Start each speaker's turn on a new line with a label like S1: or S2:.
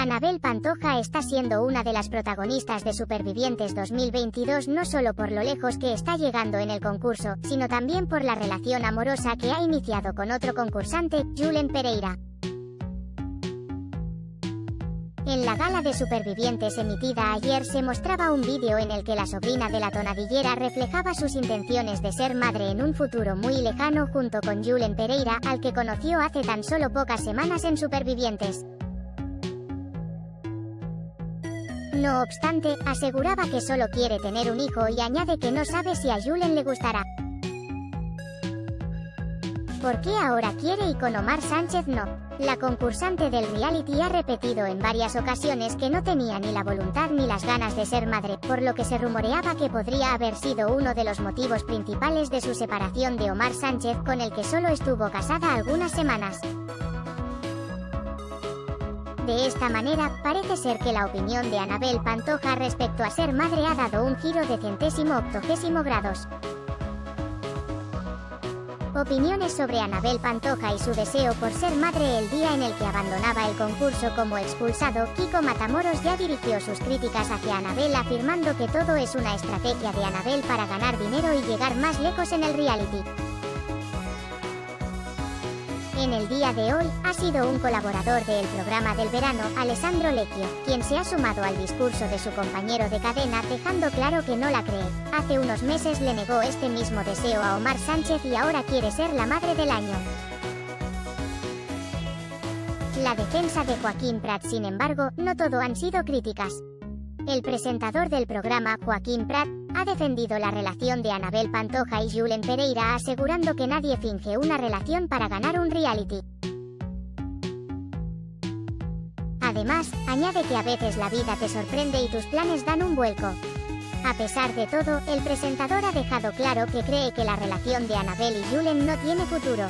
S1: Anabel Pantoja está siendo una de las protagonistas de Supervivientes 2022 no solo por lo lejos que está llegando en el concurso, sino también por la relación amorosa que ha iniciado con otro concursante, Julen Pereira. En la gala de Supervivientes emitida ayer se mostraba un vídeo en el que la sobrina de la tonadillera reflejaba sus intenciones de ser madre en un futuro muy lejano junto con Julen Pereira, al que conoció hace tan solo pocas semanas en Supervivientes. No obstante, aseguraba que solo quiere tener un hijo y añade que no sabe si a Julen le gustará. ¿Por qué ahora quiere y con Omar Sánchez no? La concursante del reality ha repetido en varias ocasiones que no tenía ni la voluntad ni las ganas de ser madre, por lo que se rumoreaba que podría haber sido uno de los motivos principales de su separación de Omar Sánchez con el que solo estuvo casada algunas semanas. De esta manera, parece ser que la opinión de Anabel Pantoja respecto a ser madre ha dado un giro de centésimo octogésimo grados. Opiniones sobre Anabel Pantoja y su deseo por ser madre el día en el que abandonaba el concurso como expulsado, Kiko Matamoros ya dirigió sus críticas hacia Anabel afirmando que todo es una estrategia de Anabel para ganar dinero y llegar más lejos en el reality. En el día de hoy, ha sido un colaborador del programa del verano, Alessandro Lecchio, quien se ha sumado al discurso de su compañero de cadena dejando claro que no la cree. Hace unos meses le negó este mismo deseo a Omar Sánchez y ahora quiere ser la madre del año. La defensa de Joaquín Prat, sin embargo, no todo han sido críticas. El presentador del programa, Joaquín Prat, ha defendido la relación de Anabel Pantoja y Julen Pereira asegurando que nadie finge una relación para ganar un reality. Además, añade que a veces la vida te sorprende y tus planes dan un vuelco. A pesar de todo, el presentador ha dejado claro que cree que la relación de Anabel y Julen no tiene futuro.